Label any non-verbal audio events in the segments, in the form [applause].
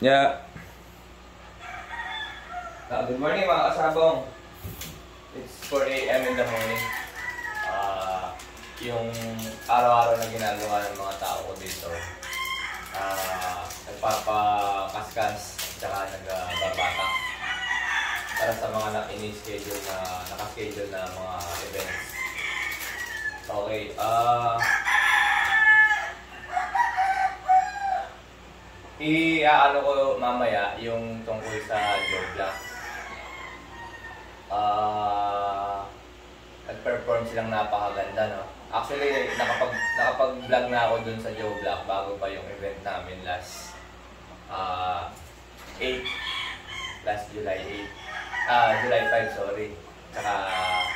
Yeah. Uh, good morning mga kasabong. It's 4 a.m. in the morning. Uh, yung araw-araw na ginagawa ng mga tao ko dito. Uh, nagpapakaskas at saka nagbabata para sa mga na ini-schedule na naka-schedule na mga events. Okay, ah I-ano ko mamaya yung tungkol sa job block. Ah, nag-perform silang napakaganda, no? Actually, nakapag nakapag-vlog na ako dun sa Joe Black bago pa yung event namin last ah 8 last July 8. Ah, July 5, sorry. Saka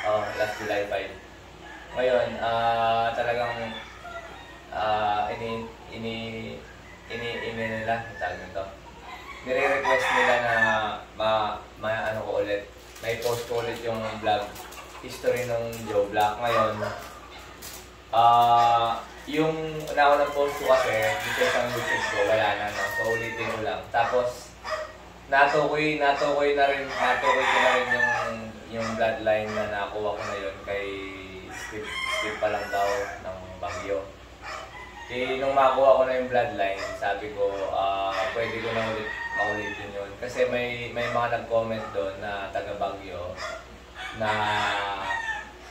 oh, last July 5. Ngayon, ah talagang ah ini ini ini ini nila, tawag nito. Nire-request nila na ma, ma ano ko ulit, may post ko ulit yung vlog history ng Joe Black ngayon. Ah, yung naunang post ko kasi dito sa YouTube ko, wala na no. So ulitin ko lang. Tapos natukoy, natukoy na rin, natukoy ko na rin yung yung bloodline na nakuha ko na yun kay Steve, Steve pa lang daw ng Bagyo. Eh, nung makuha ko na yung bloodline, sabi ko, ah, pwede ko na ulit maulitin yun. Kasi may may mga nag-comment doon na taga Baguio na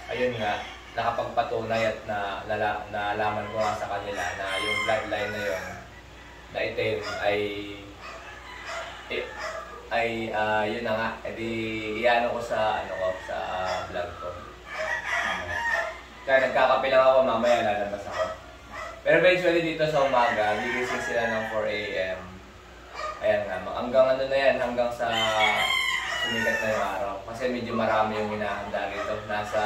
ayun nga, nakapagpatunay at na, nala, naalaman ko nga sa kanila na yung bloodline na yun na itim ay eh, ay ah, yun na nga, edi iano ko sa ano ko sa vlog ko. Kaya nagkakape lang ako mamaya lalabas ako. Pero eventually dito sa umaga, gigising sila ng 4 a.m. Ayan nga, hanggang ano na yan, hanggang sa sumigat na yung araw. Kasi medyo marami yung hinahanda rito. Nasa,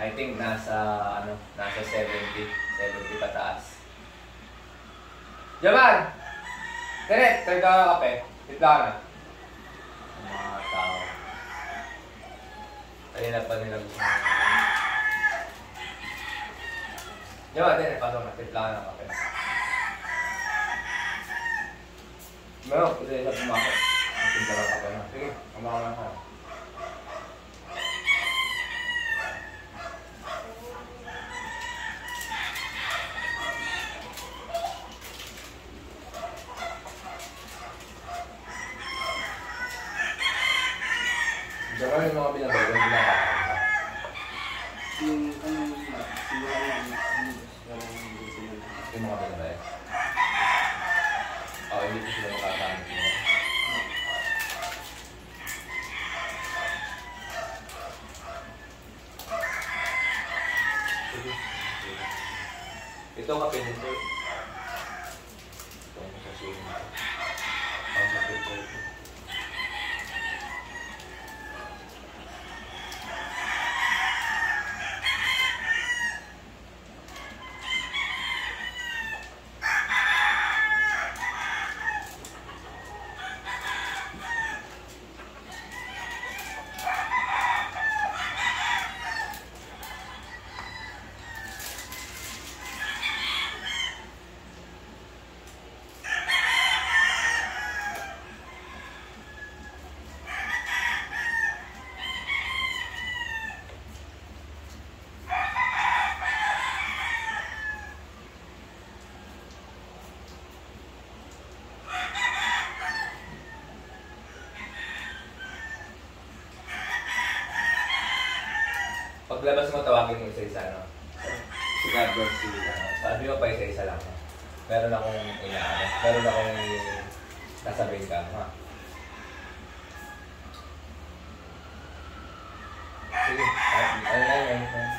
I think nasa, ano, nasa 70, 70 pataas. Jaman! Direk, tayo ka kape. Titla na. Ang mga tao. Ayun na pa nila gusto. Jaman, direk, pasok na. Titla na kape. Meron, kasi isa pumasok. Ang tinta ka kape na. Sige, kumakas na ka. Jaman yung mga binabago, binabaka. Yung ano yung siguro yung ano parang hindi sila Yung mga binabago. Oo, hindi ko sila makakamit mo. Ito kape nito. Ito ang sa sulit. Ang sa sulit. Paglabas mo, tawagin mo isa-isa, no? Si God bless you. ano? Sabi mo pa isa-isa lang, no? Meron akong inaano. Meron akong nasabihin ka, ha? Sige. ah, Ano na yun? Ano na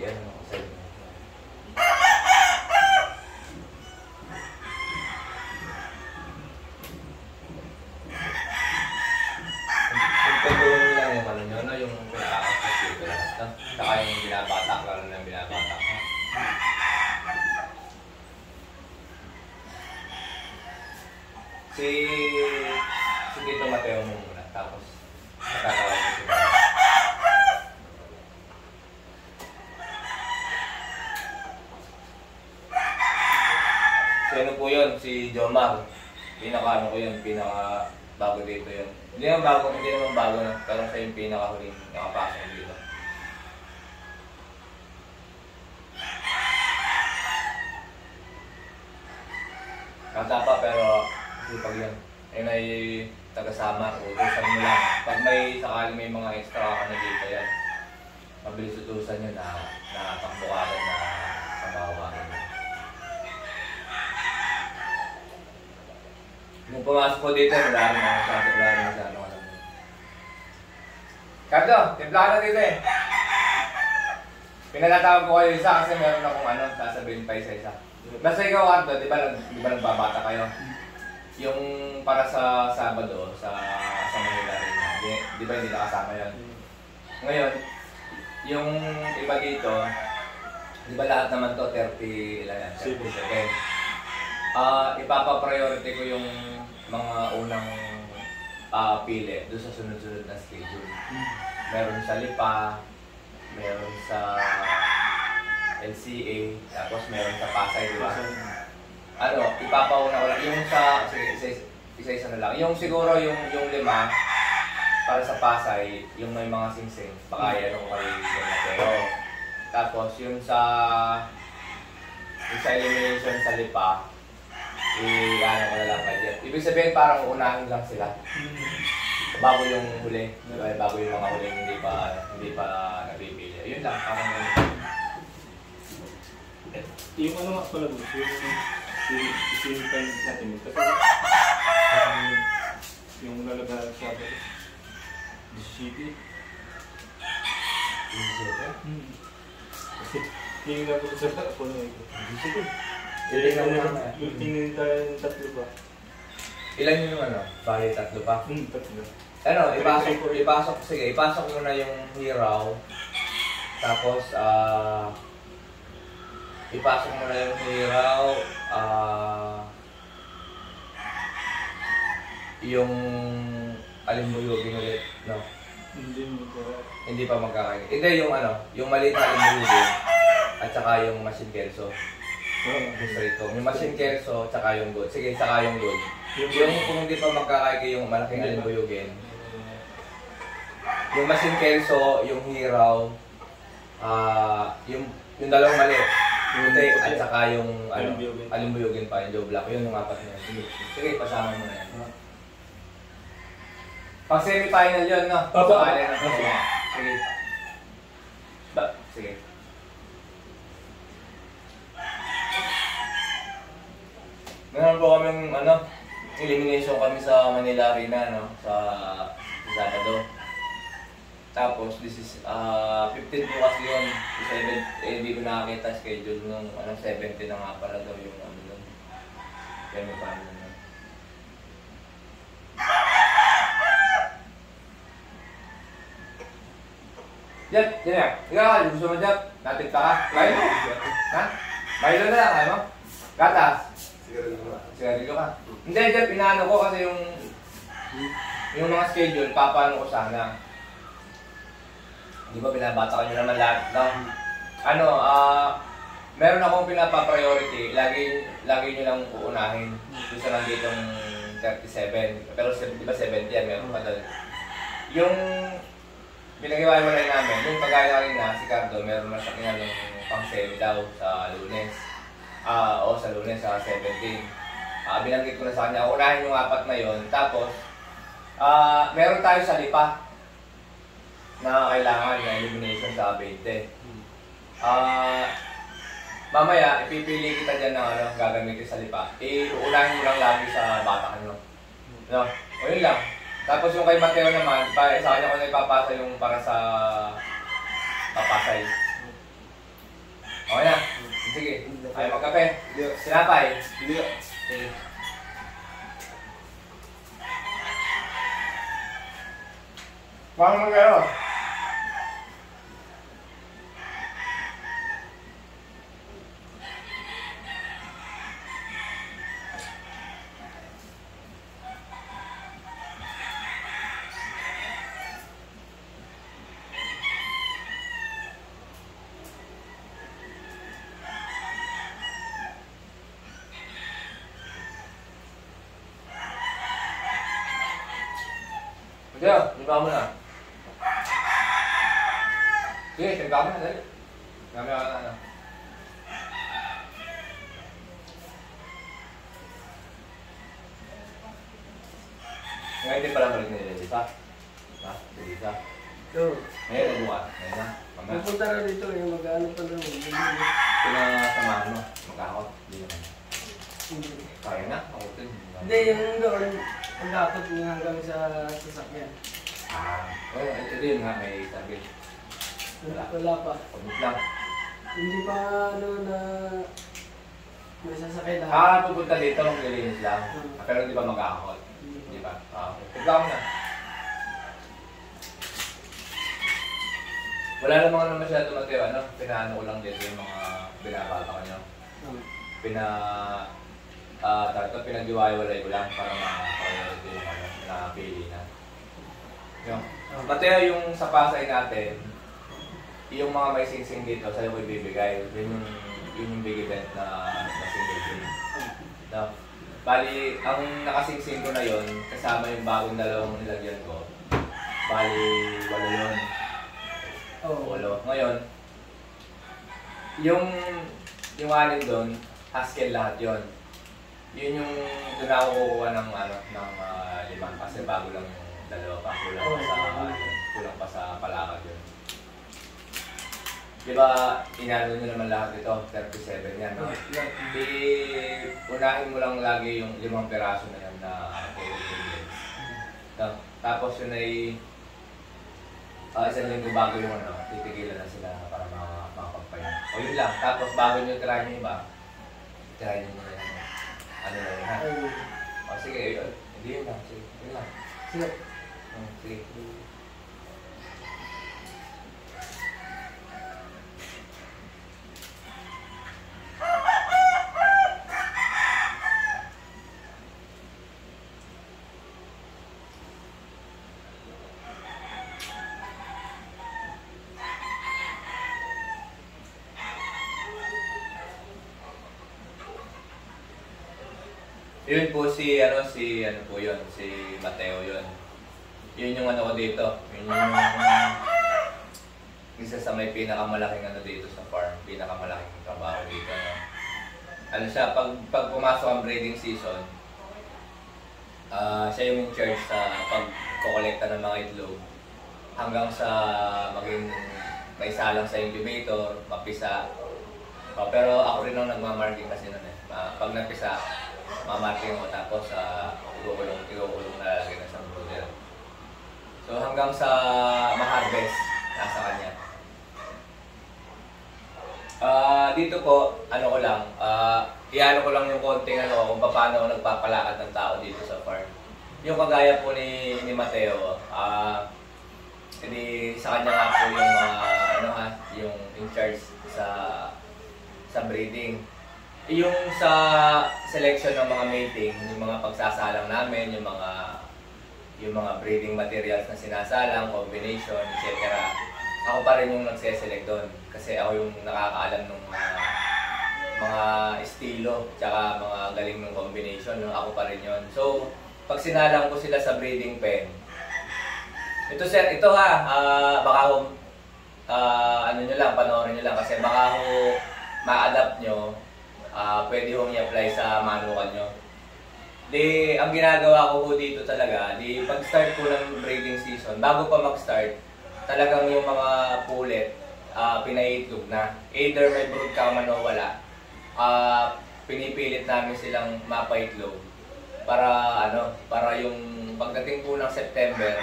Yan mo ko sa'yo. Pagpagawin lang yung ano nyo, no? Yung pinaka-access dito lahat, no? Saka yung binabatak, lalo na yung binabatak, no? Si... Si Tito Mateo mo muna, tapos nakakawag ko sila. Si ano po yun, si Jomar. Pinaka ano ko yun, pinaka bago dito yun. Hindi naman bago, hindi naman bago na. Pero siya yung pinaka huling nakapasok dito. Kanta pa sipag yun. Ayun ay taga-sama. Utusan mo lang. Pag may sakali may mga extra ka na dito yan. Mabilis utusan yun na nakatakbo ka rin na kabawakan mo. Nung pumasok ko dito, wala rin ako sa atin. Wala rin ako sa ano. alam mo. Cardo, timpla ka na dito eh. Pinatatawag ko kayo isa kasi meron akong ano, sasabihin pa isa-isa. Basta ikaw, Cardo, di ba, di ba nagbabata kayo? Yung para sa Sabado, sa sa Manila rin, di, di ba hindi nakasama yun? Ngayon, yung iba dito, di ba lahat naman to 30 ilan yan? 30 seconds. Ah, ipapa-priority ko yung mga unang ah, pili doon sa sunod-sunod na schedule. Meron sa Lipa, meron sa LCA, tapos meron sa Pasay, di ba? Ano, ipapauna ko lang. Yung sa, isa-isa na lang. Yung siguro yung, yung lima, para sa Pasay, yung may mga singsing, baka yan ako kay Mateo. Tapos yung sa, yung sa elimination sa Lipa, eh, ano ko na lang kay Jeff. Ibig sabihin parang uunahin lang sila bago yung huli, bago yung mga huli hindi pa hindi pa nabibili. Yun lang, parang yun. Yung ano nga pala yung time natin yun. Kasi yung lalabas sa atin, 17. Hmm. Kasi yung lalabas sa ako na ito. Eh, Tingnan tayo ng tatlo ba? Ilan yung ano? Bali, tatlo pa. Hmm, tatlo. Ano, ipasok, ipasok, sige, ipasok mo na yung hero. Tapos, ah, ipasok mo na yung hero, ah, yung alimbuyugin ulit, no? Hindi mo. Hindi pa magkakain. Hindi, yung ano, yung maliit na alimbuyugin, at saka yung machine kelso. Home. Yung machine kelso, tsaka yung good. Sige, tsaka yung good. Yung kung hindi pa magkakain yung malaking alimbuyugin, Yung machine kelso, yung hiraw, ah, yung yung dalawang mali. Tape at saka yung ano, alimbuyugin pa, yung Joe Black. Yun yung apat na yun. Sige, sige pasama mo na yan. Pag semi-final yun, no? Opo. Na. Sige. Sige. Ba, sige. Meron po kaming ano, elimination kami sa Manila Arena, no? Sa, sa. Tapos, this is, ah 15 po kasi yun. 7, eh, hindi ko nakakita schedule nung, ano, 70 na nga pala daw yung, ano, yun. Kaya may paano na. Jep, yun yan. Ikaw ka, gusto mo Jep? Natin ka ka? Kaya mo? Ha? Milo na lang, kaya mo? Gatas? Sigarilyo ka. Hindi, Jep, inaano ko kasi yung yung mga schedule, papaano ko sana. Di ba binabata ko nyo naman lahat, no? Ano, ah, meron akong pinapa-priority, lagi, lagi nyo lang uunahin. Gusto lang ditong 37, pero di ba 70 yan, meron pa doon. Yung pinag-iwalay namin, yung kagaya rin na si Cardo, meron na sa yung pang-semi daw sa lunes. Ah, o sa lunes, sa 17. Ah, binanggit ko na sa kanya, unahin yung apat na yon Tapos, ah, meron tayo sa lipa na kailangan na elimination sa 20. Ah, mamaya, ipipili kita dyan ng ano, gagamitin sa lipa. Iuunahin mo lang lagi sa bata nyo. No? O yun lang. Tapos yung kay Mateo naman, pa, sa kanya ko na ipapasa yung para sa papasay. Okay na. Sige. Ayaw magkape. Sinapay. Hindi. Sige. Paano kayo? Oh, ito yun nga. May sabi. Wala. Wala pa. Pagod lang. Hindi pa ano na may sasakay lahat. Ah, pupunta dito. Maglilinis lang. Hmm. Pero hindi pa magkakot. Hindi Hindi pa. ba? Ah, mo na. Wala namang ano masyado Mateo, ano? Pinaano ko lang dito yung mga binabata ko nyo. Ah. Pina... Ah, uh, ito, pinagdiwaiwalay ko lang para makakarelate yung ano, na. Yung, Mateo, yung sa Pasay natin, yung mga may singsing dito, sa'yo ko ibibigay. Yun yung, yun yung big event na, na single game. No? Bali, ang nakasingsing ko na yon kasama yung bagong dalawang nilagyan ko. Bali, walo yun. Oo. Walo. Ngayon, yung yung alin doon, Haskell lahat yon. Yun yung doon ako kukuha ng ano ng ah, lima kasi bago lang yung dalawa pa kulang pa sa kulang pa sa palakad yun. Di ba, inano nyo naman lahat ito, 37 yan, no? Di, unahin mo lang lagi yung limang peraso na yan na ingredients. No? Tapos yun ay uh, isang linggo bago yung ano, titigilan na sila para makapagpahinga. O yun lang. Tapos bago nyo try nyo iba, try nyo muna yung ano na yun, ha? O sige, yun. Hindi yun lang. Sige, yun lang. sige. Hmm, sige. Yun po si ano si ano po yun, si Mateo yun. Yun yung ano ko dito. Yun yung isa sa may pinakamalaking ano dito sa farm, pinakamalaking trabaho dito. No? Ano siya, pag, pag pumasok ang breeding season, ah siya yung in charge sa pag-kolekta ng mga itlog hanggang sa maging may salang sa incubator, mapisa. Oh, pero ako rin ang nagmamarking kasi nun eh. Ah, pag napisa, mamarking mo tapos sa uh, igukulong, igukulong na lalagay na sa brooder. So hanggang sa ma-harvest, nasa kanya. Ah, dito po, ano ko lang, ah, iano ko lang yung ano, kung paano ako nagpapalakad ng tao dito sa farm. Yung kagaya po ni, ni Mateo, ah, hindi sa kanya nga po yung mga, ano ha, yung in charge sa sa breeding. Yung sa selection ng mga mating, yung mga pagsasalang namin, yung mga yung mga breeding materials na sinasalang, combination, etc. Ako pa rin yung nagseselect doon kasi ako yung nakakaalam ng mga mga estilo tsaka mga galing ng combination, no? ako pa rin yon. So, pag sinalang ko sila sa breeding pen, ito sir, ito ha, ah, baka ho, ah, ano nyo lang, panoorin nyo lang kasi baka ho ma-adapt nyo, ah, pwede hong i-apply sa manual nyo. Di, ang ginagawa ko po dito talaga, di pag-start ko ng breeding season, bago pa mag-start, talagang yung mga pulit, ah, pinaitlog na. Either may brood ka o wala, ah, pinipilit namin silang mapaitlog para ano, para yung pagdating po ng September,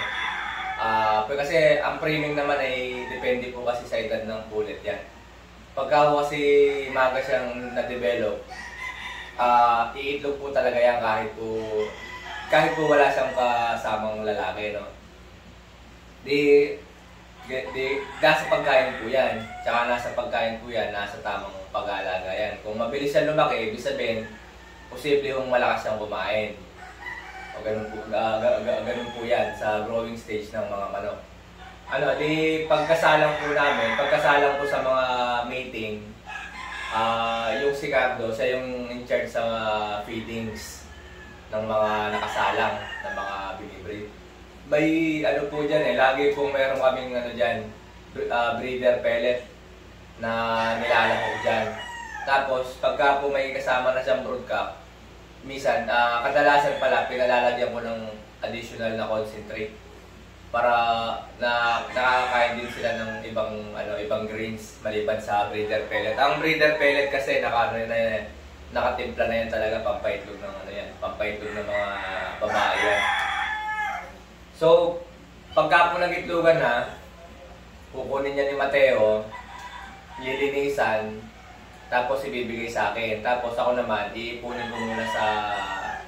pero kasi ang priming naman ay depende po kasi sa edad ng pulit yan. Pagka ho kasi maga siyang na-develop, ah iitlog po talaga yan kahit po kahit po wala siyang kasamang lalaki, no? Di, di, di nasa pagkain po yan. Tsaka nasa pagkain po yan, nasa tamang pag-aalaga yan. Kung mabilis siya lumaki, ibig sabihin, posible yung malakas siyang kumain. O ganun po, ga, ganun po yan sa growing stage ng mga manok. Ano, di pagkasalang po namin, pagkasalang po sa mga mating, ah yung si Cardo, siya yung in charge sa feedings ng mga nakasalang, ng mga binibreed. May ano po dyan eh, lagi pong meron kaming ano dyan, ah, breeder pellet na nilalako dyan. Tapos, pagka po may kasama na siyang brood cup, minsan, ah, kadalasan pala, pinalalagyan ko ng additional na concentrate para na nakakain din sila ng ibang ano ibang greens maliban sa breeder pellet. Ang breeder pellet kasi naka ano na yan, nakatimpla na yan talaga pampaitlog ng ano yan, pampaitlog ng mga babae yan. So, pagka po nagitlogan na, kukunin niya ni Mateo, lilinisan, tapos ibibigay sa akin. Tapos ako naman, iipunin ko muna sa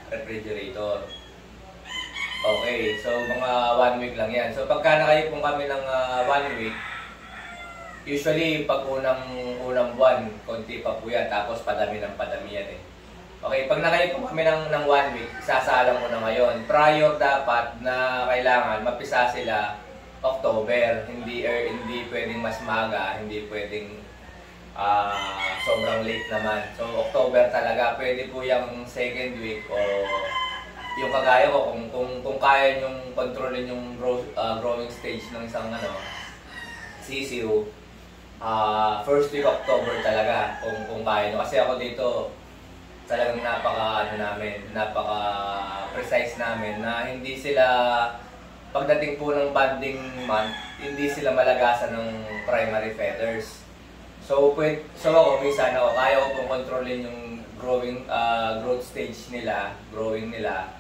refrigerator. Okay, so mga one week lang yan. So pagka nakaipon kami ng ah, one week, usually pag unang unang buwan, konti pa po yan. Tapos padami ng padami yan eh. Okay, pag nakaipon kami ng, ng one week, isasalang ko na ngayon. Prior dapat na kailangan mapisa sila October. Hindi er, hindi pwedeng mas maga, hindi pwedeng ah, sobrang late naman. So October talaga, pwede po yung second week o yung kagaya ko kung kung kung kaya yung kontrolin yung grow, ah, growing stage ng isang ano sisiu ah first week October talaga kung kung kaya nyo. kasi ako dito talagang napaka ano namin napaka precise namin na hindi sila pagdating po ng banding month hindi sila malagasan ng primary feathers so pwede, so ako minsan ako kaya ko pong kontrolin yung growing ah, growth stage nila growing nila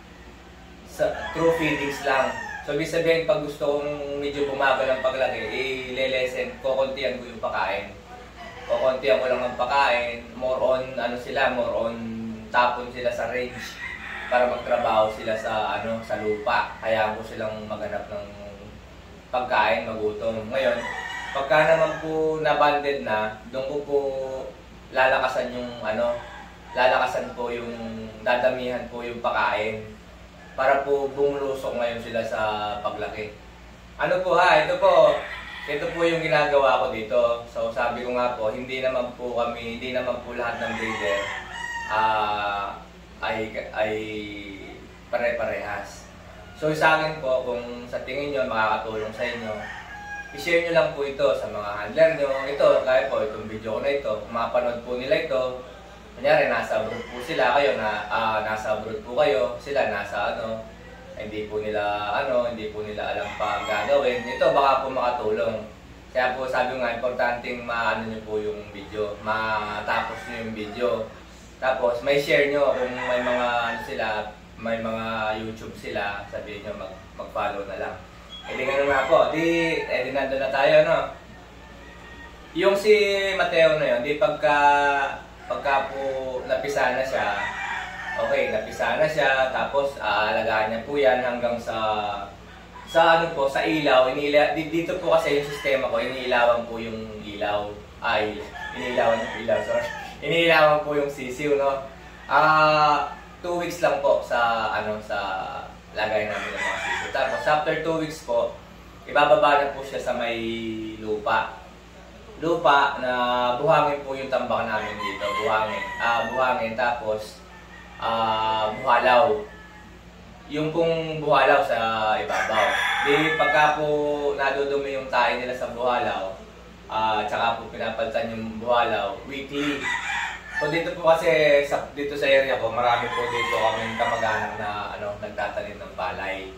sa through feedings lang. So, ibig sabihin, pag gusto kong medyo bumagal ang paglaki, i-lesen, kukuntihan ko yung pakain. Kukuntihan ko lang ang pakain, more on, ano sila, more on tapon sila sa range para magtrabaho sila sa ano sa lupa. Kaya ko silang maghanap ng pagkain, magutom. Ngayon, pagka naman po nabanded na, doon ko po lalakasan yung ano, lalakasan po yung dadamihan po yung pakain para po bumulusok ngayon sila sa paglaki. Ano po ha, ito po, ito po yung ginagawa ko dito. So sabi ko nga po, hindi naman po kami, hindi naman po lahat ng breeder ah ay, ay pare-parehas. So sa akin po, kung sa tingin nyo makakatulong sa inyo, i-share nyo lang po ito sa mga handler nyo. Ito, kaya po, itong video ko na ito, mapanood po nila ito, Kunyari, nasa abroad po sila, kayo na ah, nasa abroad po kayo, sila nasa ano, hindi po nila ano, hindi po nila alam pa ang gagawin. Ito baka po makatulong. Kaya po sabi nga, importanteng maano nyo po yung video, matapos nyo yung video. Tapos may share nyo kung may mga ano sila, may mga YouTube sila, sabihin nyo mag, mag-follow na lang. E di ganun nga po, di, eh di nandun na tayo no. Yung si Mateo na yun, di pagka pagka po napisa na siya, okay, napisa na siya, tapos aalagaan niya po yan hanggang sa sa ano po, sa ilaw, iniila, di- dito po kasi yung sistema ko, iniilawan po yung ilaw, ay, iniilawan yung ilaw, sorry, iniilawan po yung sisiw, no? Ah, two weeks lang po sa, ano, sa lagay namin ng mga sisiw. Tapos, after two weeks po, ibababa na po siya sa may lupa lupa na buhangin po yung tambak namin dito. Buhangin. Ah, buhangin tapos ah buhalaw. Yung pong buhalaw sa ibabaw. Di pagka po nadudumi yung tayo nila sa buhalaw, ah tsaka po pinapalitan yung buhalaw weekly. So dito po kasi sa, dito sa area ko, marami po dito kaming kamag-anak na ano, nagtatanim ng palay.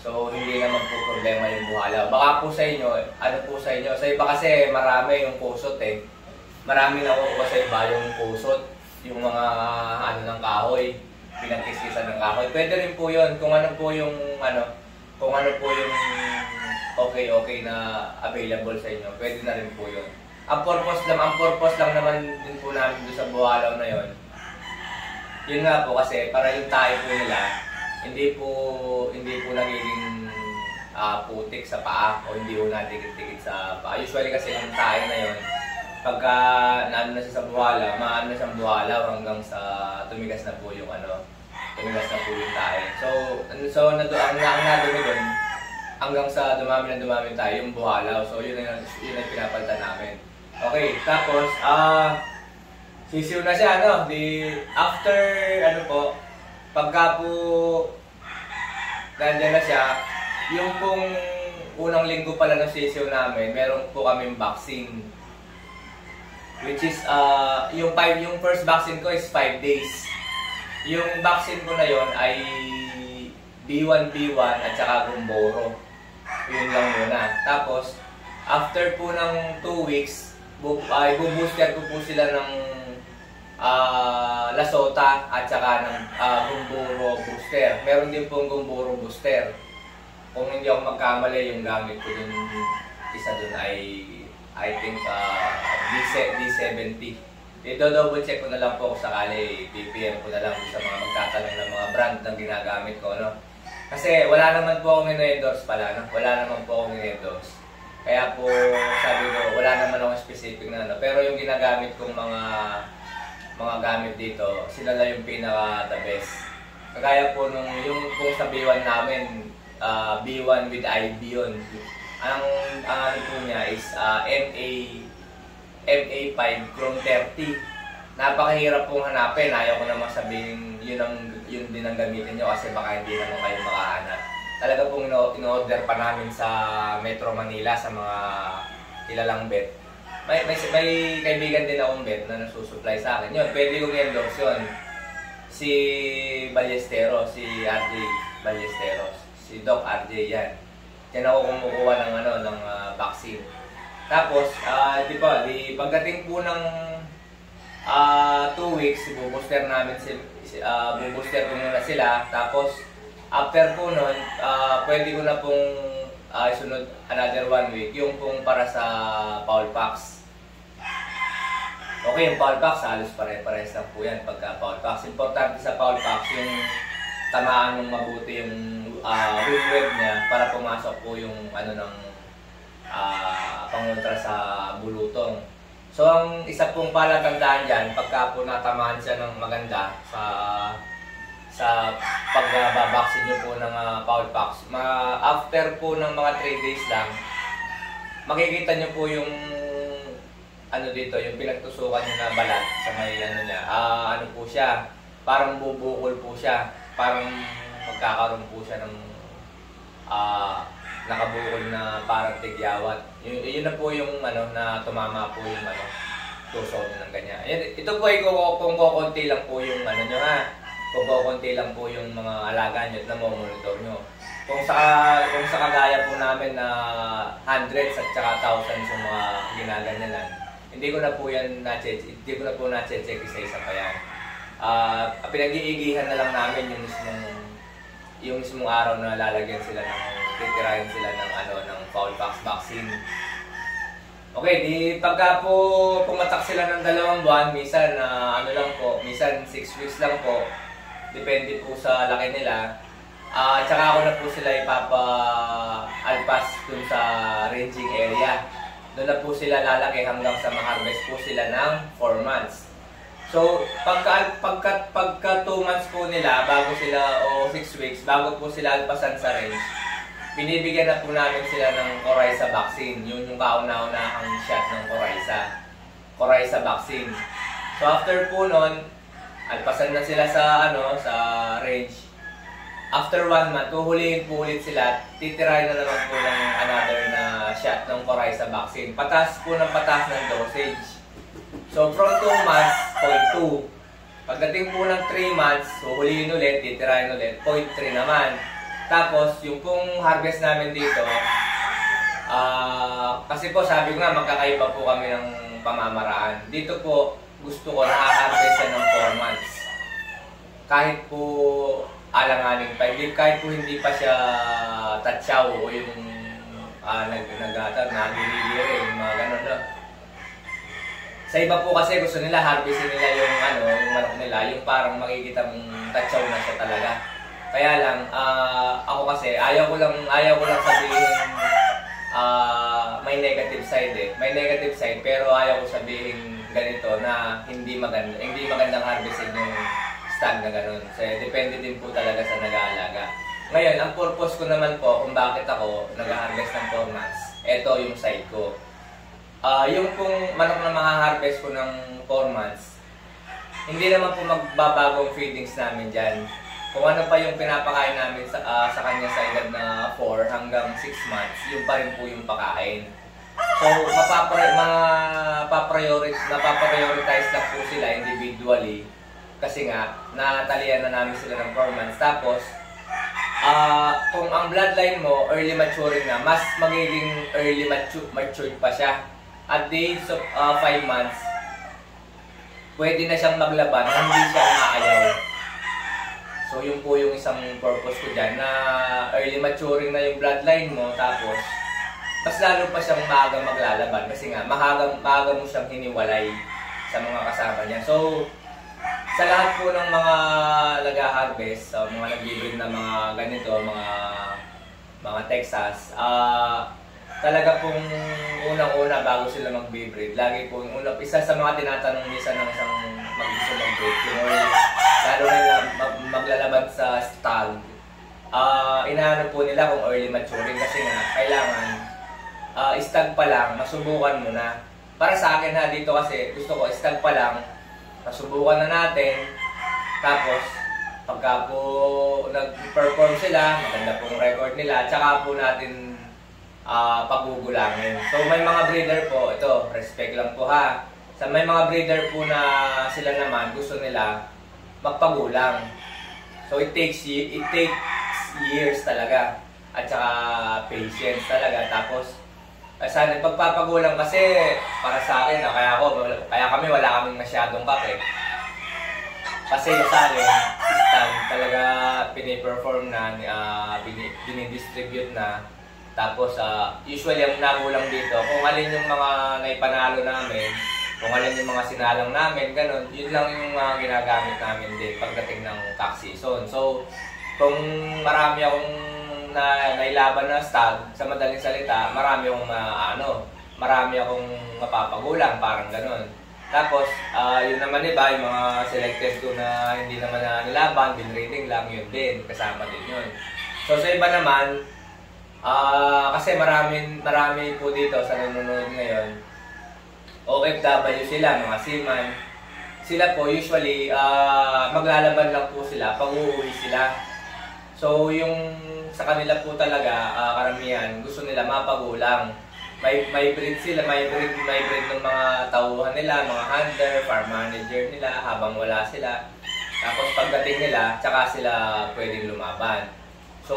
So, hindi naman po problema yung buhala. Baka po sa inyo, ano po sa inyo, sa iba kasi marami yung kusot eh. Marami na po sa iba yung kusot, yung mga ano ng kahoy, pinagkiskisan ng kahoy. Pwede rin po yun, kung ano po yung ano, kung ano po yung okay okay na available sa inyo, pwede na rin po yun. Ang purpose lang, ang purpose lang naman din po namin doon sa buhalaw na yon. Yun nga po kasi para yung tayo po nila, hindi po hindi po nagiging ah, putik sa paa o hindi po nadikit-dikit sa paa. Usually kasi yung tayo na yon pagka naano na siya sa buhala, maano na siyang buhala hanggang sa tumigas na po yung ano, tumigas na po yung tayo. So, so nado, ang, ang nadumi doon, hanggang sa dumami na dumami tayo yung buhalaw. So, yun ang, yun ang pinapalitan namin. Okay, tapos, ah, sisiw na siya, ano, di, after, ano po, pagka po nandyan na siya, yung pong unang linggo pala ng session namin, meron po kaming vaccine. Which is, uh, yung, five, yung first vaccine ko is 5 days. Yung vaccine ko na yon ay B1, B1 at saka Gumboro. Yun lang muna. Tapos, after po ng 2 weeks, ay bubooster ko po sila ng uh, Lasota at saka ng uh, Gumboro booster. Meron din pong Gumboro booster. Kung hindi ako magkamali, yung gamit ko dun, isa dun ay I think uh, D70. Ito double check ko na lang po kung sakali PPM ko na lang sa mga magtatanong ng mga brand ng ginagamit ko. No? Kasi wala naman po akong in-endorse pala. No? Wala naman po akong in-endorse. Kaya po sabi ko, wala naman akong specific na ano. Pero yung ginagamit kong mga mga gamit dito, sila lang yung pinaka the best. Kagaya po nung yung kung sa B1 namin, uh, B1 with IB yun. Ang, ang ano po niya is uh, MA MA5 Chrome 30. Napakahirap pong hanapin. Ayaw ko naman sabihin yun, ang, yun din ang gamitin nyo kasi baka hindi naman kayo makahanap. Talaga pong in-order pa namin sa Metro Manila sa mga kilalang bet. May, may, may kaibigan din akong bet na nasusupply sa akin. Yun, pwede kong endorse yun. Si Ballesteros, si RJ Ballesteros. Si Doc RJ yan. Yan ako kumukuha ng ano ng uh, vaccine. Tapos, uh, di ba, di pagdating po ng uh, two weeks, bubooster namin si, uh, bubooster ko muna sila. Tapos, after po nun, uh, pwede ko na pong uh, sunod another one week, yung pong para sa Paul Pax. Okay, yung Paul Pax, halos pare-pares lang po yan pagka Paul Pax. Importante sa Paul Pax yung tamaan ng mabuti yung uh, web niya para pumasok po yung ano ng uh, pangontra sa bulutong. So ang isa pong palatandaan diyan pagka po natamaan siya ng maganda sa sa pagbabaksin niyo po ng uh, foul pox. Ma after po ng mga 3 days lang, makikita niyo po yung ano dito, yung pinagtusukan niyo na balat sa may ano niya. Uh, ano po siya, parang bubukol po siya parang magkakaroon po siya ng uh, nakabukol na parang tigyawat. Yun, yun na po yung ano na tumama po yung ano tuso niyo ng ganyan. Ito po ay kung kukunti lang po yung ano nyo ha. Kukunti lang po yung mga alaga nyo na monitor nyo. Kung sa kung sa kagaya po namin na hundreds at saka thousands yung mga ginaganyanan, hindi ko na po yan na-check, hindi ko na po na-check isa-isa pa yan uh, pinag-iigihan na lang namin yung mismong yung mismong araw na lalagyan sila ng titirahin sila ng ano ng foul pox vaccine. Okay, di pagka po pumatak sila ng dalawang buwan, minsan na uh, ano lang po, minsan 6 weeks lang po. Depende po sa laki nila. Uh, tsaka ako na po sila ipapa-alpas dun sa ranging area. Doon na po sila lalaki hanggang sa ma-harvest po sila ng 4 months. So, pagka, pagka, pagka 2 months po nila, bago sila, o 6 weeks, bago po sila alpasan sa range, binibigyan na po namin sila ng Coryza vaccine. Yun yung kauna-unahang shot ng Coryza. Coryza vaccine. So, after po nun, alpasan na sila sa, ano, sa range. After 1 month, huhulihin po ulit sila, titirahin na naman po ng another na shot ng Coryza vaccine. Patas po ng patas ng dosage. So, from 2 months, 0.2. Pagdating po ng 3 months, huhulihin ulit, titirahin ulit, 0.3 naman. Tapos, yung pong harvest namin dito, uh, kasi po sabi ko nga, magkakaiba po kami ng pamamaraan. Dito po, gusto ko na-harvest ng 4 months. Kahit po alanganin pa, hindi, kahit po hindi pa siya tatsaw o yung uh, nag, nag, nag, nagililiri, yung mga ganun na. Sa iba po kasi gusto nila harvestin nila yung ano, yung manok nila, yung parang makikita mong tatsaw na siya talaga. Kaya lang, uh, ako kasi ayaw ko lang ayaw ko lang sabihin uh, may negative side eh. May negative side pero ayaw ko sabihin ganito na hindi maganda, hindi magandang harvestin yung stand na ganun. So, depende din po talaga sa nag-aalaga. Ngayon, ang purpose ko naman po kung bakit ako nag-harvest ng 4 months, ito yung side ko. Uh, yung pong manok na ma-harvest ko ng 4 months, hindi naman po magbabago ang feedings namin dyan. kung ano pa yung pinapakain namin sa, ah, sa kanya sa edad na 4 hanggang 6 months, yun pa rin po yung pakain. So, mapapre, mapaprioritize, mapaprioritize lang po sila individually kasi nga, natalian na namin sila ng 4 months. Tapos, ah kung ang bloodline mo, early maturing na, mas magiging early matu- matured pa siya. At the age of 5 months, pwede na siyang maglaban, hindi siya umaayaw. So, yun po yung isang purpose ko dyan, na early maturing na yung bloodline mo, tapos, mas lalo pa siyang maaga maglalaban kasi nga, maaga, maaga mo siyang hiniwalay sa mga kasama niya. So, sa lahat po ng mga nag-harvest, so mga nag-breed na mga ganito, mga mga Texas, ah talaga pong unang-una bago sila mag-breed, lagi po yung una, isa sa mga tinatanong minsan ng isang mag-gusto mag-breed, yung lalo na mag- maglalaban sa stag, ah inaano po nila kung early maturing kasi nga, kailangan ah stag pa lang, masubukan mo na. Para sa akin ha, dito kasi gusto ko stag pa lang, nasubukan na natin. Tapos, pagka po nag-perform sila, maganda pong record nila, tsaka po natin ah pagugulangin. So, may mga breeder po, ito, respect lang po ha. Sa may mga breeder po na sila naman, gusto nila magpagulang. So, it takes, it takes years talaga. At saka patience talaga. Tapos, eh, sa pagpapagulang kasi para sa akin, ah, kaya ako, kaya kami wala kaming masyadong kape. Kasi sa akin, system talaga piniperform na, uh, dinidistribute na. Tapos, ah, usually ang nagulang dito, kung alin yung mga naipanalo namin, kung alin yung mga sinalang namin, ganun, yun lang yung mga ginagamit namin din pagdating ng tax season. So, kung marami akong na nailaban na stag, sa madaling salita, marami akong ma, ano, marami akong mapapagulang, parang ganun. Tapos, ah yun naman iba, yung mga selected ko na hindi naman na nilaban, bin rating lang, yun din, kasama din yun. So, sa iba naman, ah kasi marami, marami po dito sa nanonood ngayon, OFW sila, mga seaman, sila po usually ah maglalaban lang po sila pag uuwi sila. So yung sa kanila po talaga ah, karamihan gusto nila mapagulang. May may breed sila, may breed, may breed ng mga tauhan nila, mga hunter, farm manager nila habang wala sila. Tapos pagdating nila, tsaka sila pwedeng lumaban. So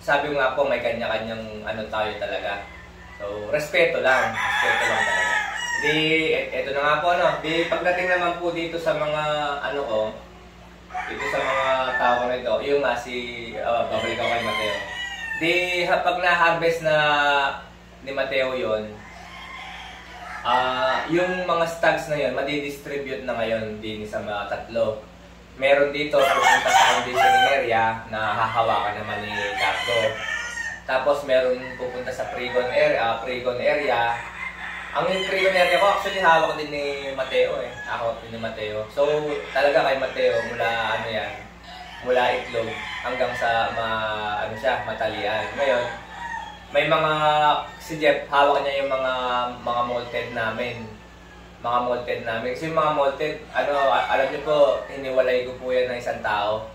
sabi nga po may kanya-kanyang ano tayo talaga. So respeto lang, respeto lang talaga. Di, et- eto na nga po, no? Di, pagdating naman po dito sa mga, ano ko, dito sa mga tao ko nito, yung nga si, uh, babalik ako kay Mateo. Di, pag na-harvest na ni Mateo yon ah yung mga stocks na yon madidistribute na ngayon din sa mga tatlo. Meron dito pupunta sa conditioning area na hahawakan naman ni Cardo. Tapos meron pupunta sa Pregon area, Pregon area. Ang area ko actually hawak din ni Mateo eh. Ako din ni Mateo. So talaga kay Mateo mula ano yan, mula itlog hanggang sa ma, ano siya, matalian. Ngayon, may mga si Jeff hawak niya yung mga mga malted namin. Mga malted namin. Kasi yung mga malted, ano, alam niyo po, hiniwalay ko po yan ng isang tao.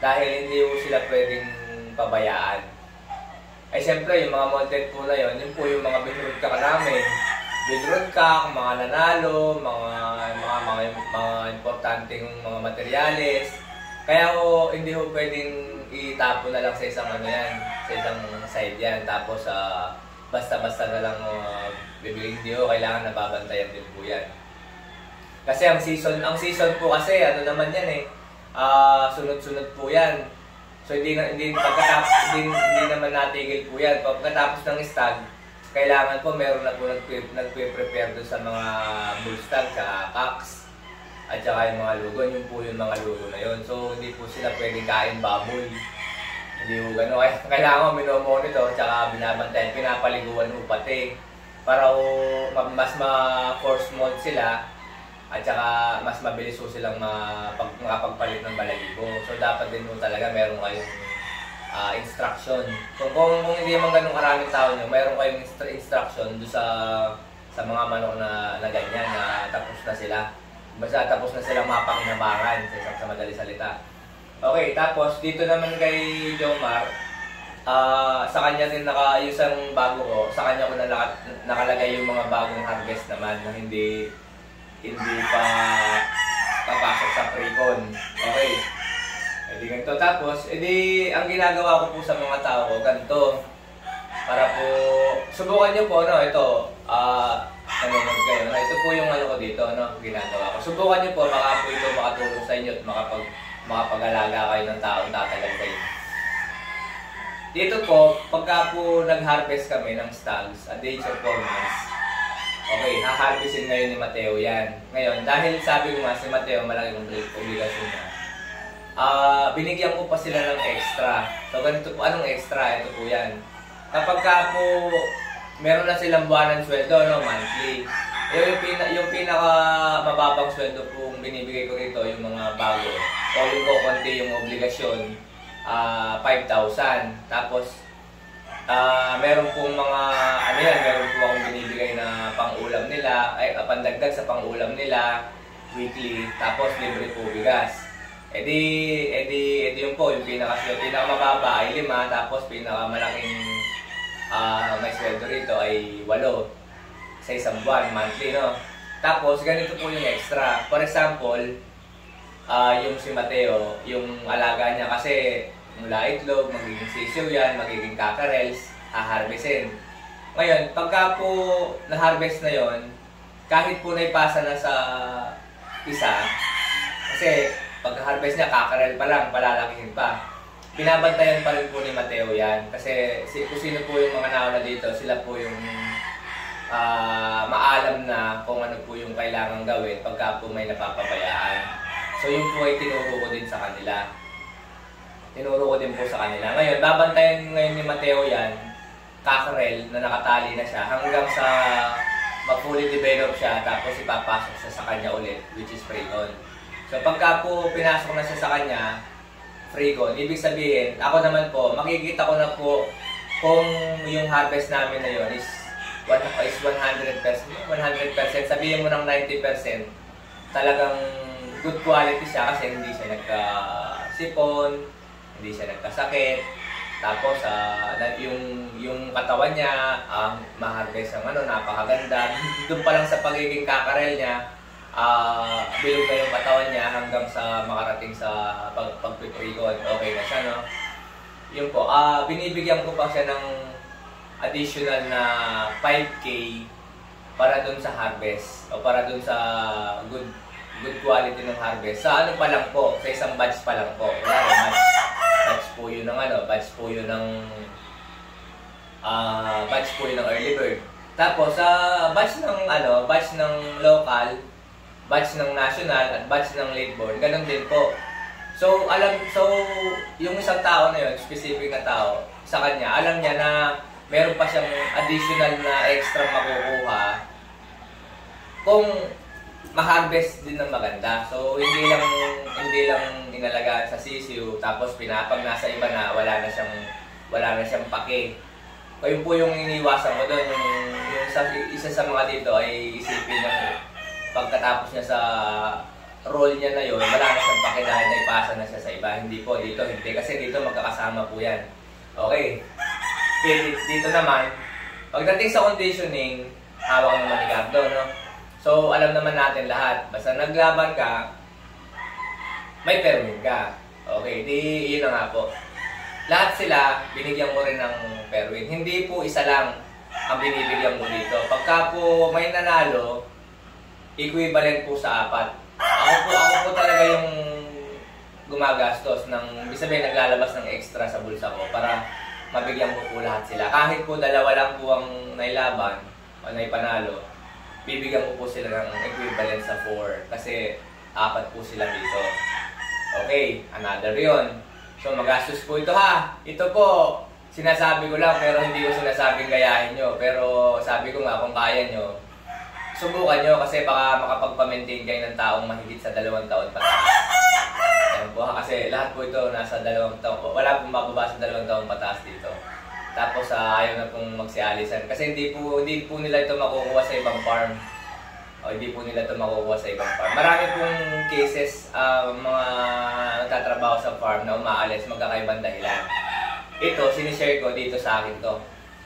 Dahil hindi po sila pwedeng pabayaan. Ay siyempre, yung mga malted po na yun, yun po yung mga binurod ka namin. Binurod ka, mga nanalo, mga mga mga, mga importanteng mga materyales. Kaya ko hindi ko pwedeng itapon na lang sa isang ano yan, sa isang side yan. Tapos ah, basta-basta na lang uh, bibigyan hindi kailangan nababantayan din po yan. Kasi ang season, ang season po kasi ano naman yan eh. ah sunod-sunod po yan. So hindi hindi pagkatapos hindi, hindi naman natigil po yan. Pagkatapos ng stag, kailangan po meron na po nagpe- nagpe-prepare doon sa mga bull stag, sa cocks, at saka yung mga lugon, yung po yung mga lugo na yun. So, hindi po sila pwedeng kain baboy. Hindi po gano'n. Kaya [laughs] kailangan ko minomonitor, tsaka binabantayan, pinapaliguan po pati. Para ma- mas ma-force mode sila, at saka mas mabilis po silang makapagpalit ng balahibo. So, dapat din po talaga meron kayong ah, instruction. Kung, kung, kung hindi naman ganun karaming tao nyo, meron kayong instru- instruction doon sa sa mga manok na, na ganyan, na tapos na sila. Basta tapos na silang mapakinabangan sa isang sa madali salita. Okay, tapos dito naman kay Jomar, ah sa kanya din naka yung isang bago ko, sa kanya ko na naka- nakalagay yung mga bagong harvest naman na hindi hindi pa papasok sa pre-con. Okay. E di ganito. Tapos, edi ang ginagawa ko po sa mga tao ko, ganito. Para po, subukan nyo po, no, ito, ah, nanonood kayo, no, ito po yung ano ko dito, no, ginagawa ko. Subukan nyo po, baka po ito makatulong sa inyo at makapag, makapag-alaga kayo ng taong tatagal kayo. Dito po, pagka po nag-harvest kami ng stags at age of 4 months, okay, ha-harvestin ngayon ni Mateo yan. Ngayon, dahil sabi ko nga si Mateo, malaking obli- obligasyon niya, ah binigyan ko pa sila ng extra. So, ganito po, anong extra? Ito po yan. Kapag ka po, meron na silang buwanan sweldo, no, monthly. Eh, yung, pina, yung pinaka mababang sweldo pong binibigay ko rito, yung mga bago, o yung kukunti yung obligasyon, ah 5,000. Tapos, ah meron pong mga, ano yan, meron po akong binibigay na pang-ulam nila, ay, pandagdag sa pang-ulam nila, weekly, tapos libre po bigas. E di, e di, e po, yung pinaka pinakamababa ay lima, tapos pinakamalaking ah may sweldo rito ay walo sa isang buwan, monthly, no? Tapos, ganito po yung extra. For example, ah yung si Mateo, yung alaga niya kasi mula itlog, magiging sisiw yan, magiging kakarels, haharvestin. Ngayon, pagka po na-harvest na yon, kahit po naipasa na sa isa, kasi pagka-harvest niya, kakarel pa lang, palalakihin pa. Binabantayan pa rin po ni Mateo yan. Kasi si, kung sino po yung mga nauna dito, sila po yung ah, maalam na kung ano po yung kailangan gawin pagka po may napapabayaan. So yun po ay tinuro ko din sa kanila. Tinuro ko din po sa kanila. Ngayon, babantayan ngayon ni Mateo yan, kakarel na nakatali na siya hanggang sa mag-fully develop siya tapos ipapasok siya sa kanya ulit, which is Freegon. So pagka po pinasok na siya sa kanya, Freegon, ibig sabihin, ako naman po, makikita ko na po kung yung harvest namin na yun is, one, is 100%, 100%, sabihin mo ng 90%, talagang good quality siya kasi hindi siya nagka-sipon, hindi siya nagkasakit, tapos ah, na- yung yung katawan niya, um, ma-harvest ang ano, napakaganda. Doon pa lang sa pagiging kakarel niya, ah bilog na yung katawan niya hanggang sa makarating sa pag pagpiprikon. Okay na siya, no? Yun po, ah binibigyan ko pa siya ng additional na 5K para dun sa harvest o para dun sa good good quality ng harvest. Sa ano pa lang po, sa isang batch pa lang po. Wala batch, batch po yun ng ano, batch po yun ng ah batch po yun ng early bird. Tapos sa batch ng ano, batch ng local, batch ng national at batch ng late born, ganun din po. So alam so yung isang tao na yun, specific na tao, sa kanya, alam niya na meron pa siyang additional na extra makukuha kung ma-harvest din ng maganda. So hindi lang hindi lang inalagaan sa sisiu tapos pinapag nasa iba na wala na siyang wala na siyang pake. Kaya po yung iniwasan ko doon, yung, yung isa, isa sa mga dito ay isipin ng pagkatapos niya sa role niya na yun, wala na siyang pake dahil naipasa na siya sa iba. Hindi po, dito hindi. Kasi dito magkakasama po yan. Okay. Okay, dito naman, pagdating sa conditioning, hawak naman ni Gardo, no? So, alam naman natin lahat. Basta naglaban ka, may permit ka. Okay, di yun na nga po. Lahat sila, binigyan mo rin ng permit. Hindi po isa lang ang binibigyan mo dito. Pagka po may nanalo, equivalent po sa apat. Ako po, ako po talaga yung gumagastos ng, ibig sabihin naglalabas ng extra sa bulsa ko para mabigyan ko po lahat sila. Kahit po dalawa lang po ang nailaban o naipanalo, bibigyan ko po sila ng equivalent sa 4 kasi apat po sila dito. Okay, another yon. So magastos po ito ha. Ito po, sinasabi ko lang pero hindi ko sinasabing gayahin nyo. Pero sabi ko nga kung kaya nyo, subukan nyo kasi baka makapagpa-maintain kayo ng taong mahigit sa dalawang taon pa. Ayan po kasi lahat po ito nasa dalawang taon. Wala pong mababa sa dalawang taon pataas dito. Tapos ah, ayaw na pong magsialisan. Kasi hindi po, hindi po nila ito makukuha sa ibang farm. O hindi po nila ito makukuha sa ibang farm. Marami pong cases, ah, mga nagtatrabaho sa farm na umaalis, magkakaibang dahilan. Ito, sinishare ko dito sa akin to.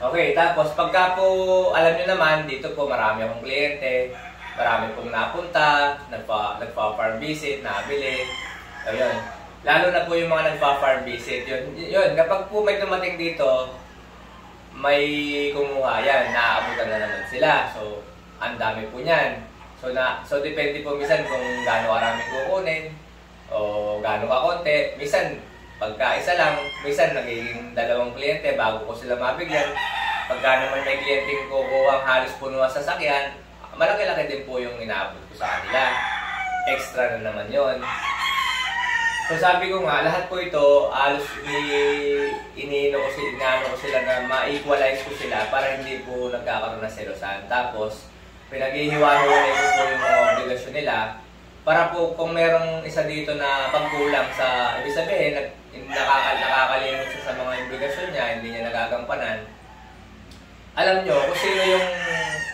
Okay, tapos pagka po, alam nyo naman, dito po marami akong kliyente, marami pong napunta, nagpa, nagpa-farm visit, nabili. Ayun. Lalo na po yung mga nagpa-farm visit. Yun, yun, kapag po may dumating dito, may kumuha yan, naaabutan na naman sila. So, ang dami po niyan. So, na, so depende po minsan kung gaano karami kukunin o gaano ka konti. Minsan, pagka isa lang, minsan nagiging dalawang kliyente bago ko sila mabigyan. Pagka naman may kliyente kukuha ang halos puno ang sasakyan, malaki-laki din po yung inaabot ko sa kanila. Extra na naman yon. So sabi ko nga, lahat po ito, alos ni iniino ko sila, inaano ko sila na ma-equalize ko sila para hindi po nagkakaroon ng selosan. Tapos, pinaghihiwa-hiwalay ko po yung mga obligasyon nila para po kung merong isa dito na pagkulang sa, ibig sabihin, nakaka, nakakalimot siya sa mga obligasyon niya, hindi niya nagagampanan. Alam nyo, kung sino yung,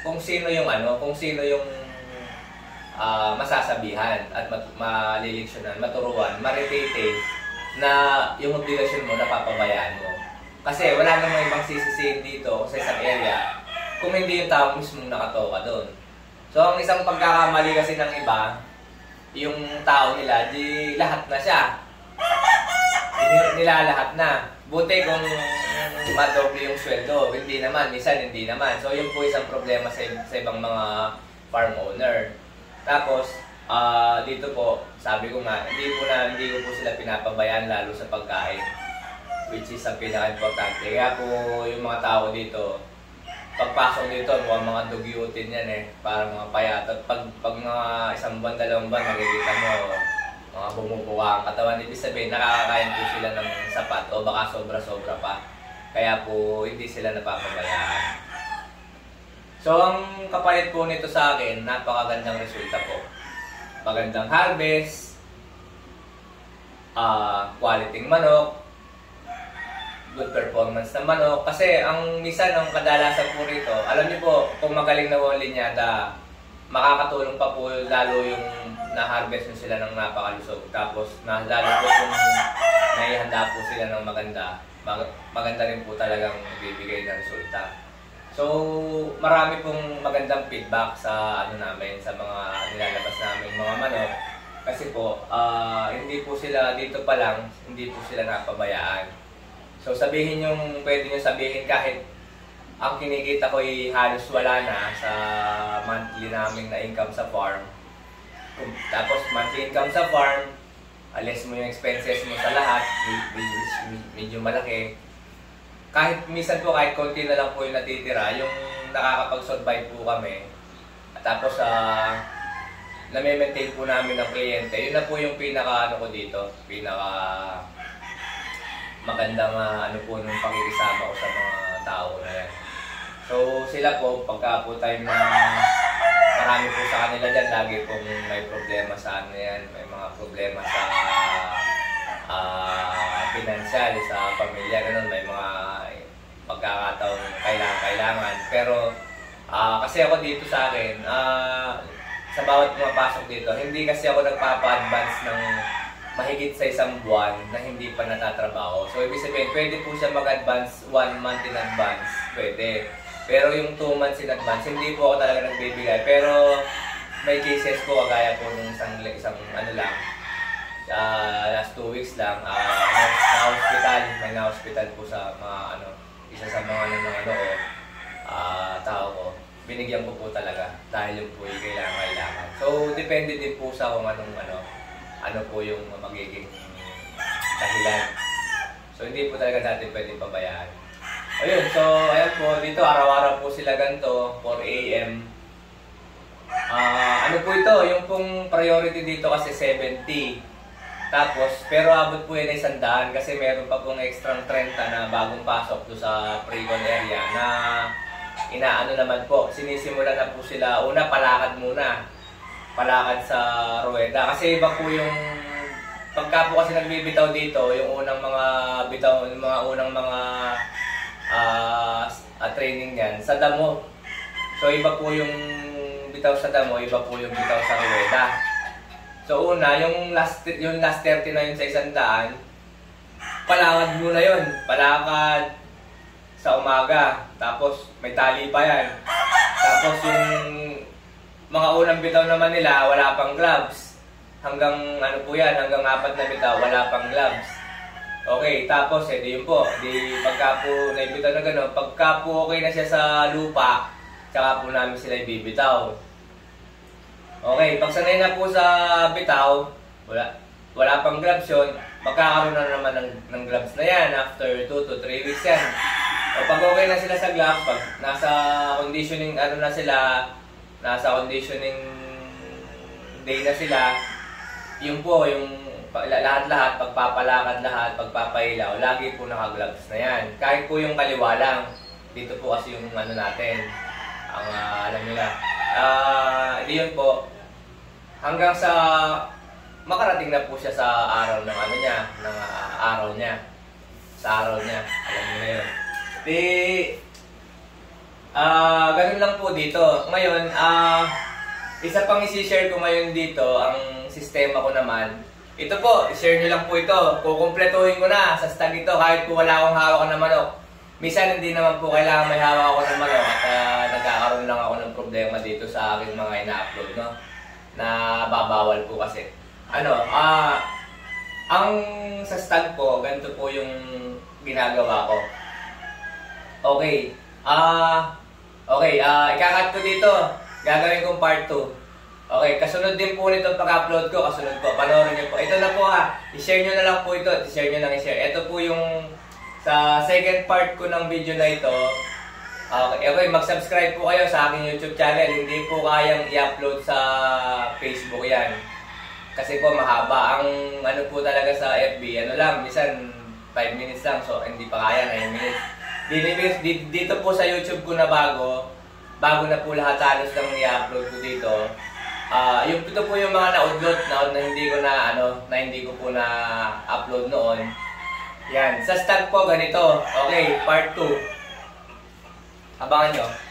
kung sino yung ano, kung sino yung uh, masasabihan at mat- maliliksyonan, maturuan, maritate na yung obligasyon mo napapabayaan mo. Kasi wala namang ibang sisisihin dito sa isang area kung hindi yung tao mismo nakatoka doon. So ang isang pagkakamali kasi ng iba, yung tao nila, di lahat na siya. Nilalahat na. Buti kung madoble yung sweldo, hindi naman, minsan hindi naman. So yun po isang problema sa, sa ibang mga farm owner. Tapos, uh, dito po, sabi ko nga, hindi ko na hindi ko po sila pinapabayaan lalo sa pagkain. Which is ang pinaka-importante. Kaya po yung mga tao dito, pagpasok dito, mga mga dugyutin yan eh. Parang mga payat. At pag, pag mga isang buwan, dalawang buwan, nakikita mo, mga bumubuka ang katawan. Ibig sabihin, nakakakain po sila ng sapat o baka sobra-sobra pa. Kaya po, hindi sila napapabayaan. So, ang kapalit po nito sa akin, napakagandang resulta po. Magandang harvest, uh, quality manok, good performance ng manok. Kasi ang misa ng kadalasan po rito, alam niyo po, kung magaling na wali niya, da, makakatulong pa po lalo yung na-harvest nyo sila ng napakalusog. Tapos, na, po kung naihanda po sila ng maganda, mag, maganda rin po talagang bibigay ng resulta. So, marami pong magandang feedback sa ano namin, sa mga nilalabas namin mga manok. Kasi po, uh, hindi po sila dito pa lang, hindi po sila napabayaan. So, sabihin yung pwede nyo sabihin kahit ang kinikita ko ay halos wala na sa monthly namin na income sa farm. Tapos monthly income sa farm, alis mo yung expenses mo sa lahat, which medyo malaki kahit minsan po kahit konti na lang po yung natitira, yung nakakapag-survive po kami. At tapos uh, na-maintain po namin ng kliyente, yun na po yung pinaka ano ko dito, pinaka magandang uh, ano po nung pakikisama ko sa mga tao na yan. So sila po, pagka po time na marami po sa kanila dyan, lagi pong may problema sa ano yan, may mga problema sa uh, financial, sa pamilya, ganun, may mga pagkakataon kailangan-kailangan. Pero uh, kasi ako dito sa akin, uh, sa bawat pumapasok dito, hindi kasi ako nagpapa-advance ng mahigit sa isang buwan na hindi pa natatrabaho. So, ibig sabihin, pwede po siya mag-advance one month in advance. Pwede. Pero yung two months in advance, hindi po ako talaga nagbibigay. Pero may cases po, kagaya po nung isang, isang ano lang, uh, last two weeks lang, uh, na-hospital, may na-hospital po sa mga ano, isa sa mga ano ng ano uh, tao ko, binigyan ko po talaga dahil yung po yung kailangan kailangan. So, depende din po sa kung anong ano, ano po yung magiging dahilan. So, hindi po talaga natin pwedeng pabayaan. Ayun, so, ayan po, dito araw-araw po sila ganito, 4 a.m. Uh, ano po ito, yung pong priority dito kasi 70. Tapos, pero abot po yan ay sandaan kasi meron pa pong extra 30 na bagong pasok do sa pre-con area na inaano naman po. Sinisimula na po sila, una palakad muna. Palakad sa rueda. Kasi iba po yung, pagka po kasi nagbibitaw dito, yung unang mga bitaw, yung mga unang mga uh, uh, training yan, sa damo. So iba po yung bitaw sa damo, iba po yung bitaw sa rueda. So una, yung last yung last 30 na yun sa isang daan, palakad muna yun. Palakad sa umaga. Tapos may tali pa yan. Tapos yung mga unang bitaw naman nila, wala pang gloves. Hanggang ano po yan, hanggang apat na bitaw, wala pang gloves. Okay, tapos eh, di yun po. Di pagka po naibitaw na gano'n, pagka po okay na siya sa lupa, tsaka po namin sila ibibitaw. Okay, pag sanay na po sa bitaw, wala, wala pang gloves yun, magkakaroon na naman ng, ng gloves na yan after 2 to 3 weeks yan. O pag okay na sila sa gloves, pag nasa conditioning, ano na sila, nasa conditioning day na sila, yun po, yung lahat-lahat, pagpapalakad lahat, pagpapailaw, lagi po naka-gloves na yan. Kahit po yung kaliwa lang, dito po kasi yung ano natin, ang ah, alam nila. Ah, yun po, hanggang sa makarating na po siya sa araw ng ano niya, ng ah, araw niya. Sa araw niya, alam niyo na yun. Di, ah, ganun lang po dito. Ngayon, ah, isa pang isi-share ko ngayon dito, ang sistema ko naman. Ito po, share nyo lang po ito. Kukumpletuhin ko na sa stag ito kahit po wala akong hawak na manok. Minsan hindi naman po kailangan may hawak ako ng manok at ah, nagkakaroon lang ako ng problema dito sa aking mga ina-upload, no? Na babawal po kasi. Ano, ah, ang sa stag po, ganito po yung ginagawa ko. Okay. Ah, okay, ah, ikakat ko dito. Gagawin kong part 2. Okay, kasunod din po nito pag-upload ko, kasunod po, panoorin niyo po. Ito na po ha, i-share niyo na lang po ito, i-share niyo lang i-share. Ito po yung sa second part ko ng video na ito. Okay, okay, mag-subscribe po kayo sa aking YouTube channel. Hindi po kayang i-upload sa Facebook yan. Kasi po mahaba. Ang ano po talaga sa FB, ano lang, minsan 5 minutes lang. So, hindi pa kaya, 9 minutes. Dito, dito po sa YouTube ko na bago, bago na po lahat halos ng i-upload ko dito. Ah, yung ito po yung mga na-upload na, na hindi ko na ano, na hindi ko po na upload noon. Yan, sa start po ganito. Okay, part 2. Abangan nyo.